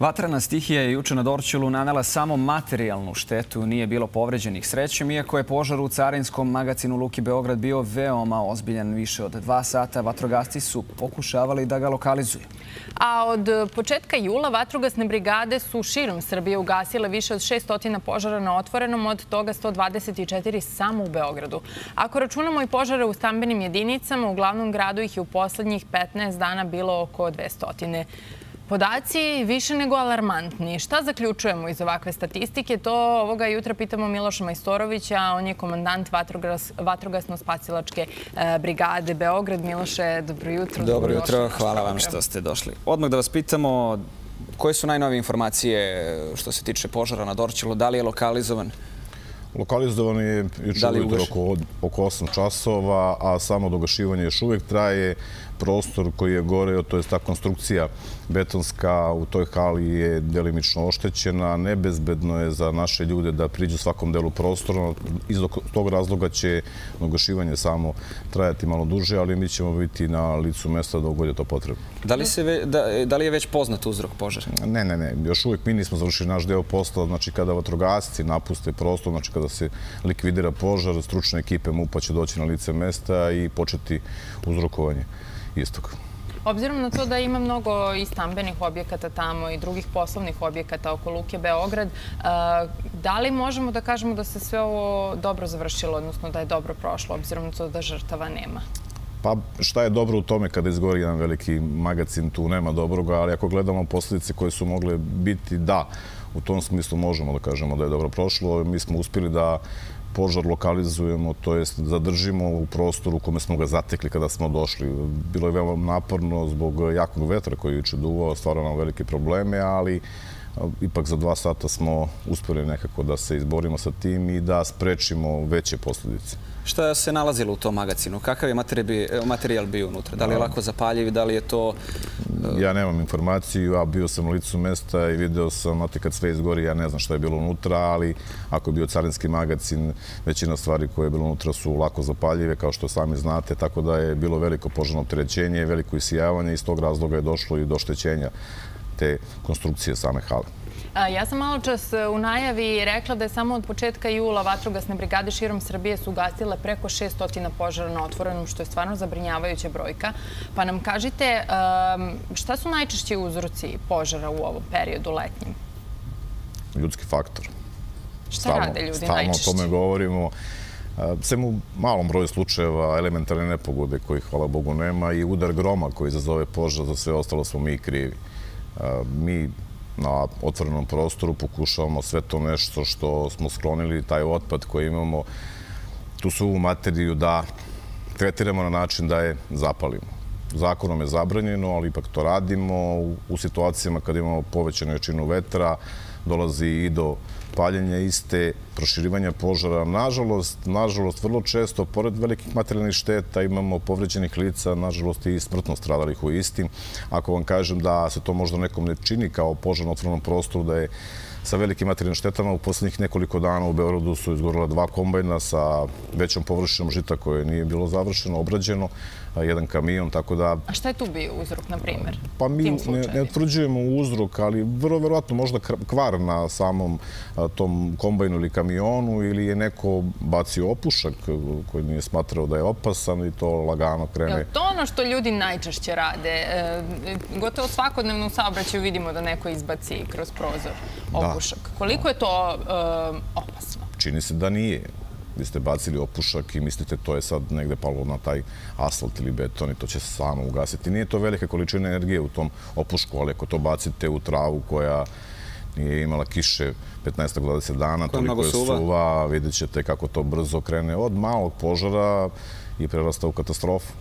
Vatrana stihija je juče na Dorćulu nanela samo materijalnu štetu. Nije bilo povređenih srećem, iako je požar u carinskom magacinu Luki Beograd bio veoma ozbiljan više od dva sata. Vatrogasci su pokušavali da ga lokalizuju. A od početka jula vatrogasne brigade su širom Srbije ugasile više od 600 požara na otvorenom, od toga 124 samo u Beogradu. Ako računamo i požare u stambenim jedinicama, u glavnom gradu ih je u poslednjih 15 dana bilo oko 200. Podaci više nego alarmantni. Šta zaključujemo iz ovakve statistike? To ovoga jutra pitamo Miloša Majstorovića. On je komandant Vatrogasno-spasilačke e, brigade Beograd. Miloše, dobro jutro. Dobro jutro, hvala vam što ste došli. Odmah da vas pitamo, koje su najnovije informacije što se tiče požara na Dorčilu? Da li je lokalizovan? Lokalizovan je juče ujutro oko 8 časova, a samo dogašivanje još uvijek traje prostor koji je gore, to je ta konstrukcija betonska u toj hali je delimično oštećena. Nebezbedno je za naše ljude da priđu svakom delu prostora. Iz tog razloga će nogašivanje samo trajati malo duže, ali mi ćemo biti na licu mesta dok god je to potrebno. Da li je već poznat uzrok požara? Ne, ne, ne. Još uvijek mi nismo završili naš deo posla. Znači, kada vatrogasci napuste prostor, znači kada se likvidira požar, stručne ekipe MUPA će doći na lice mesta i početi uzrokovanje istog. Obzirom na to da ima mnogo i stambenih objekata tamo i drugih poslovnih objekata oko Luke Beograd, eh, da li možemo da kažemo da se sve ovo dobro završilo, odnosno da je dobro prošlo, obzirom na to da žrtava nema? Pa šta je dobro u tome kada izgori jedan veliki magazin, tu nema dobroga, ali ako gledamo posljedice koje su mogle biti, da, u tom smislu možemo da kažemo da je dobro prošlo. Mi smo uspjeli da požar lokalizujemo, to jest zadržimo u prostoru u kome smo ga zatekli kada smo došli. Bilo je veoma naporno zbog jakog vetra koji je uče duvao, stvarao nam velike probleme, ali ipak za dva sata smo uspjeli nekako da se izborimo sa tim i da sprečimo veće posljedice. Šta se nalazilo u tom magazinu? Kakav je materijal bio unutra? Da li je lako zapaljiv? Da li je to... Ja nemam informaciju, a bio sam u licu mesta i video sam, znate kad sve izgori, ja ne znam šta je bilo unutra, ali ako je bio carinski magazin, većina stvari koje je bilo unutra su lako zapaljive, kao što sami znate, tako da je bilo veliko požarno trećenje, veliko isijavanje i iz tog razloga je došlo i do štećenja te konstrukcije same hale. Ja sam malo čas e, u najavi rekla da je samo od početka jula vatrogasne brigade širom Srbije su ugasile preko 600 požara na otvorenom, što je stvarno zabrinjavajuća brojka. Pa nam kažite, šta su najčešći uzroci požara u ovom periodu letnjim? Ljudski faktor. Šta rade ljudi najčešći? Stalno o tome govorimo. Sem u malom broju slučajeva elementarne nepogode kojih, hvala Bogu, nema i udar groma koji izazove požar, za sve ostalo smo mi krivi. Mi na otvorenom prostoru pokušavamo sve to nešto što smo sklonili, taj otpad koji imamo, tu suvu materiju da tretiramo na način da je zapalimo. Zakonom je zabranjeno, ali ipak to radimo. U situacijama kada imamo povećanu jačinu vetra, dolazi i do paljenja iste, proširivanja požara. Nažalost, nažalost, vrlo često, pored velikih materijalnih šteta, imamo povređenih lica, nažalost, i smrtno stradalih u istim. Ako vam kažem da se to možda nekom ne čini kao požar na otvornom prostoru, da je sa velikim materijalnim štetama. U posljednjih nekoliko dana u Beorodu su izgorila dva kombajna sa većom površinom žita koje nije bilo završeno, obrađeno, jedan kamion, tako da... A šta je tu bio uzrok, na primjer? Pa mi ne utvrđujemo uzrok, ali vrlo verovatno možda kvar na samom tom kombajnu ili kamionu ili je neko bacio opušak koji nije smatrao da je opasan i to lagano krene. Je to ono što ljudi najčešće rade? E, gotovo svakodnevno u saobraćaju vidimo da neko izbaci kroz prozor opušak. Koliko je to e, opasno? Čini se da nije vi ste bacili opušak i mislite to je sad negde palo na taj asfalt ili beton i to će se samo ugasiti. Nije to velike količine energije u tom opušku, ali ako to bacite u travu koja nije imala kiše 15-20 dana, toliko je suva, vidjet ćete kako to brzo krene od malog požara i prerasta u katastrofu.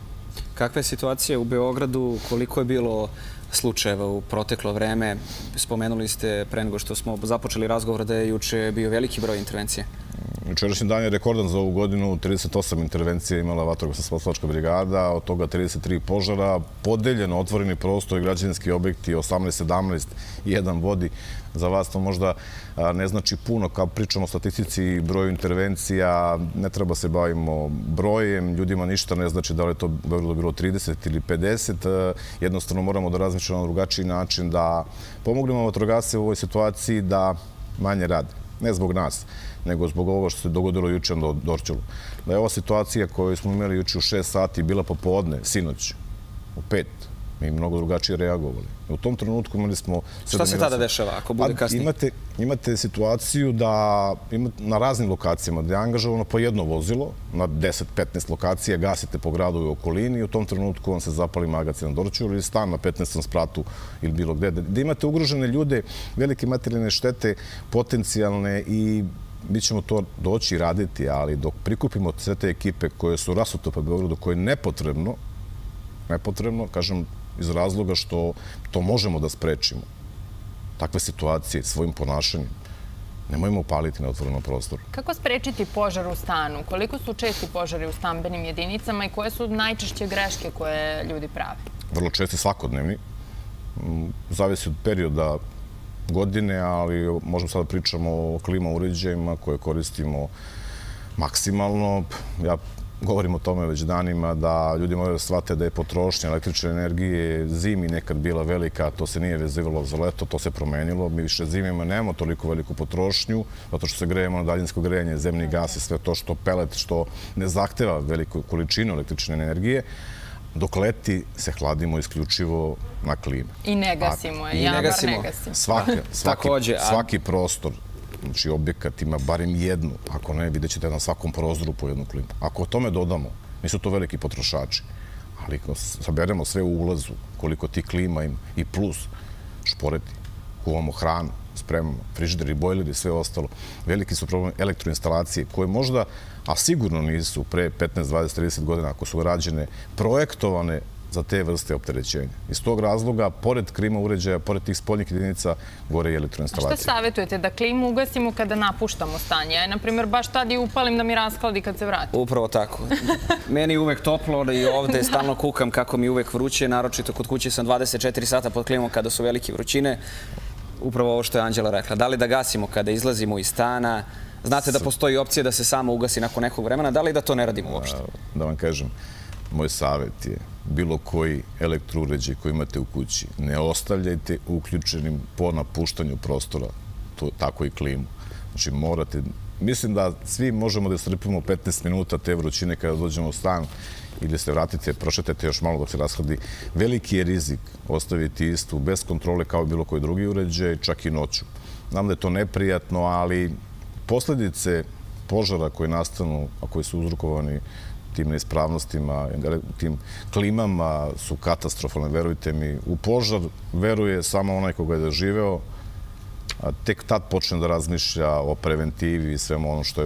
Kakva je situacija u Beogradu? Koliko je bilo slučajeva u proteklo vreme? Spomenuli ste pre nego što smo započeli razgovor da je juče bio veliki broj intervencije. Jučerašnji dan je rekordan za ovu godinu, 38 intervencija imala vatrogasna spasilačka brigada, od toga 33 požara, podeljeno otvoreni prostor i građanski objekti, 18-17 i jedan vodi. Za vas to možda ne znači puno, kao pričamo o statistici i broju intervencija, ne treba se bavimo brojem, ljudima ništa ne znači da li je to bilo 30 ili 50, e, jednostavno moramo da razmišljamo na drugačiji način, da pomognemo vatrogasce u ovoj situaciji da manje rade. Ne zbog nas, nego zbog ovoga što se dogodilo juče na Dorčelu. Da je ova situacija koju smo imali juče u 6 sati bila popodne, sinoć, u 5, mi mnogo drugačije reagovali. U tom trenutku imali smo... Šta se tada dešava ako bude pa, kasnije? Imate situaciju da na raznim lokacijama gdje je angažovano po jedno vozilo, na 10-15 lokacije, gasite po gradu i okolini i u tom trenutku vam se zapali magacin na Dorčelu ili stan na 15. spratu ili bilo gde. Gde imate ugrožene ljude, velike materijalne štete, potencijalne i mi ćemo to doći i raditi, ali dok prikupimo sve te ekipe koje su rasute po Beogradu, koje je nepotrebno, nepotrebno, kažem, iz razloga što to možemo da sprečimo. Takve situacije svojim ponašanjem. Nemojmo upaliti na otvorenom prostoru. Kako sprečiti požar u stanu? Koliko su česti požari u stambenim jedinicama i koje su najčešće greške koje ljudi prave? Vrlo česti svakodnevni. Mm, zavisi od perioda godine, ali možemo sada pričamo o klima uređajima koje koristimo maksimalno. Ja govorim o tome već danima, da ljudi moraju da shvate da je potrošnja električne energije zimi nekad bila velika, to se nije vezivalo za leto, to se promenilo. Mi više zimima nemamo toliko veliku potrošnju, zato što se grejemo na daljinsko grejanje, zemni gas i sve to što pelet, što ne zahteva veliku količinu električne energije dok leti se hladimo isključivo na klimu. I ne gasimo je, ja bar ne gasim. Svaki prostor, znači objekat ima barem jednu, ako ne, vidjet ćete na svakom prozoru po jednu klimu. Ako o tome dodamo, nisu to veliki potrošači, ali ako saberemo sve u ulazu, koliko ti klima ima i plus šporeti, kuvamo hranu, spremamo frižideri, bojleri i sve ostalo, veliki su problemi elektroinstalacije koje možda a sigurno nisu pre 15, 20, 30 godina, ako su rađene, projektovane za te vrste opterećenja. Iz tog razloga, pored klima uređaja, pored tih spoljnih jedinica, gore i elektroinstalacije. A šta savjetujete? Da klimu ugasimo kada napuštamo stanje? Ja, na primjer, baš tad i upalim da mi raskladi kad se vrati. Upravo tako. Meni je uvek toplo i ovde stalno kukam kako mi uvek vruće. Naročito kod kuće sam 24 sata pod klimom kada su velike vrućine. Upravo ovo što je Anđela rekla. Da li da gasimo kada izlazimo iz stana, Znate da postoji opcija da se samo ugasi nakon nekog vremena. Da li da to ne radimo uopšte? Da vam kažem, moj savjet je bilo koji elektrouređaj koji imate u kući, ne ostavljajte uključenim po napuštanju prostora, tako i klimu. Znači morate, mislim da svi možemo da strpimo 15 minuta te vrućine kada dođemo u stan ili se vratite, prošetajte još malo dok se rashladi. Veliki je rizik ostaviti istu bez kontrole kao bilo koji drugi uređaj, čak i noću. Znam da je to neprijatno, ali Posljedice požara koje nastanu, a koji su uzrokovani tim neispravnostima, tim klimama su katastrofalne, verujte mi. U požar veruje samo onaj koga je doživeo, a tek tad počne da razmišlja o preventivi i svemu ono što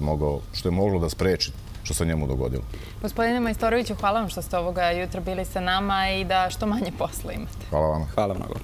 je moglo da spreči što se njemu dogodilo. Gospodine Majstoroviću, hvala vam što ste ovoga jutra bili sa nama i da što manje posla imate. Hvala vam. Hvala mnogo.